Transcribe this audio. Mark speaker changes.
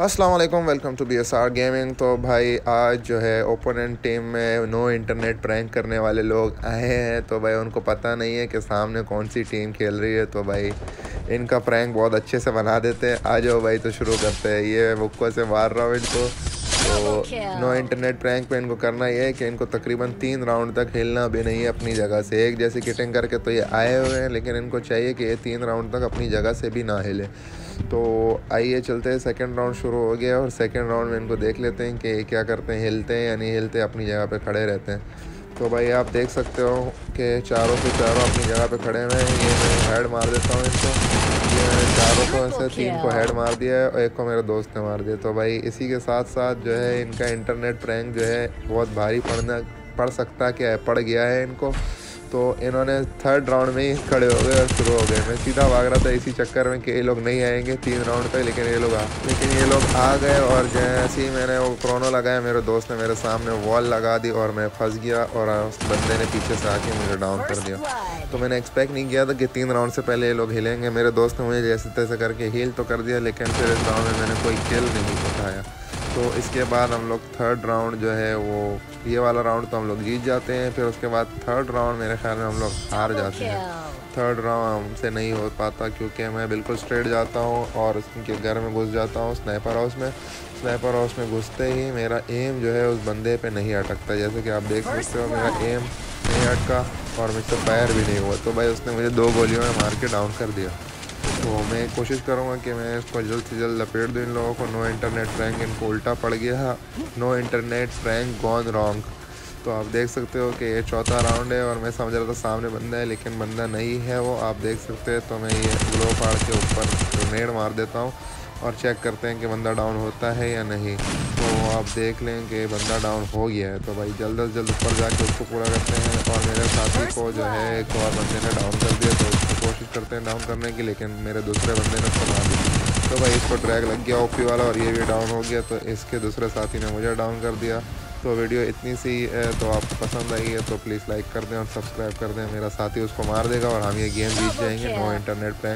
Speaker 1: अस्सलाम वालेकुम welcome to B S R gaming तो भाई आज जो है ओपोनेंट टीम में नो इंटरनेट प्रैंक करने वाले लोग आए हैं। तो भाई उनको पता नहीं है कि सामने कौन सी टीम खेल रही है। तो भाई इनका प्रैंक बहुत अच्छे से बना देते हैं। आ जाओ भाई तो शुरू करते हैं। ये बुक्को से मार रहा हूँ इनको। तो नो इंटरनेट प्रैंक पे इनको करना ये है कि इनको तकरीबन तीन राउंड तक हिलना भी नहीं है अपनी जगह से। एक जैसी किटिंग करके तो ये आए हुए हैं लेकिन इनको चाहिए कि ये तीन राउंड तक अपनी जगह से भी ना हिले तो आइए चलते हैं सेकंड राउंड शुरू हो गया और सेकेंड राउंड में इनको देख लेते हैं कि क्या करते हैं हिलते हैं या नहीं हिलते अपनी जगह पे खड़े रहते हैं। तो भाई आप देख सकते हो कि चारों के चारों अपनी जगह पे खड़े हुए हैं। ये मैं हेड मार देता हूँ इनको। ये मैंने चारों को ऐसे तीन को हेड मार दिया है और एक को मेरे दोस्त ने मार दिया। तो भाई इसी के साथ साथ जो है इनका इंटरनेट प्रैंक जो है बहुत भारी पड़ना पड़ सकता क्या है पड़ गया है इनको। तो इन्होंने थर्ड राउंड में ही खड़े हो गए और शुरू हो गए। मैं सीधा भाग रहा था इसी चक्कर में कि ये लोग नहीं आएँगे तीन राउंड तक, लेकिन ये लोग आ, लेकिन ये लोग आ गए और जैसे ही मैंने वो क्रोनो लगाया, मेरे दोस्त ने मेरे सामने वॉल लगा दी और मैं फंस गया और उस बंदे ने पीछे से आके मुझे डाउन कर दिया। तो मैंने एक्सपेक्ट नहीं किया था कि तीन राउंड से पहले ये लोग हिलेंगे। मेरे दोस्त ने मुझे जैसे तैसे करके हील तो कर दिया, लेकिन फिर इस राउंड में मैंने कोई खेल नहीं उठाया। तो इसके बाद हम लोग थर्ड राउंड जो है वो ये वाला राउंड तो हम लोग जीत जाते हैं फिर उसके बाद थर्ड राउंड मेरे ख्याल में हम लोग हार जाते हैं। थर्ड राउंड हमसे नहीं हो पाता क्योंकि मैं बिल्कुल स्ट्रेट जाता हूँ और उसके घर में घुस जाता हूँ स्नैपर हाउस में। स्नैपर हाउस में घुसते ही मेरा एम जो है उस बंदे पे नहीं अटकता। जैसे कि आप देख सकते हो मेरा एम नहीं अटका और मुझसे फायर भी नहीं हुआ। तो भाई उसने मुझे दो गोलियों में मार के डाउन कर दिया। तो मैं कोशिश करूँगा कि मैं इसको जल्द से जल्द लपेट दूँ। इन लोगों को नो इंटरनेट रैंक इनको उल्टा पड़ गया no internet rank gone wrong तो आप देख सकते हो कि ये चौथा राउंड है और मैं समझ रहा था सामने बंदा है, लेकिन बंदा नहीं है वो। आप देख सकते हैं तो मैं ये ग्लो फाड़ के ऊपर ग्रेनेड मार देता हूँ। और चेक करते हैं कि बंदा डाउन होता है या नहीं। तो आप देख लें कि बंदा डाउन हो गया है। तो भाई जल्द अज जल्द ऊपर जाके उसको पूरा करते हैं और मेरे साथी को जो है एक और बंदे ने डाउन कर दिया। तो उसको कोशिश करते हैं डाउन करने की लेकिन मेरे दूसरे बंदे ने उसको मार दिया। तो भाई इसको ट्रैक लग गया ओपी वाला और ये भी डाउन हो गया। तो इसके दूसरे साथी ने मुझे डाउन कर दिया। तो वीडियो इतनी सी है तो आपको पसंद आई है तो प्लीज़ लाइक कर दें और सब्सक्राइब कर दें। मेरा साथी उसको मार देगा और हम ये गेम जीत जाएँगे। नो इंटरनेट पे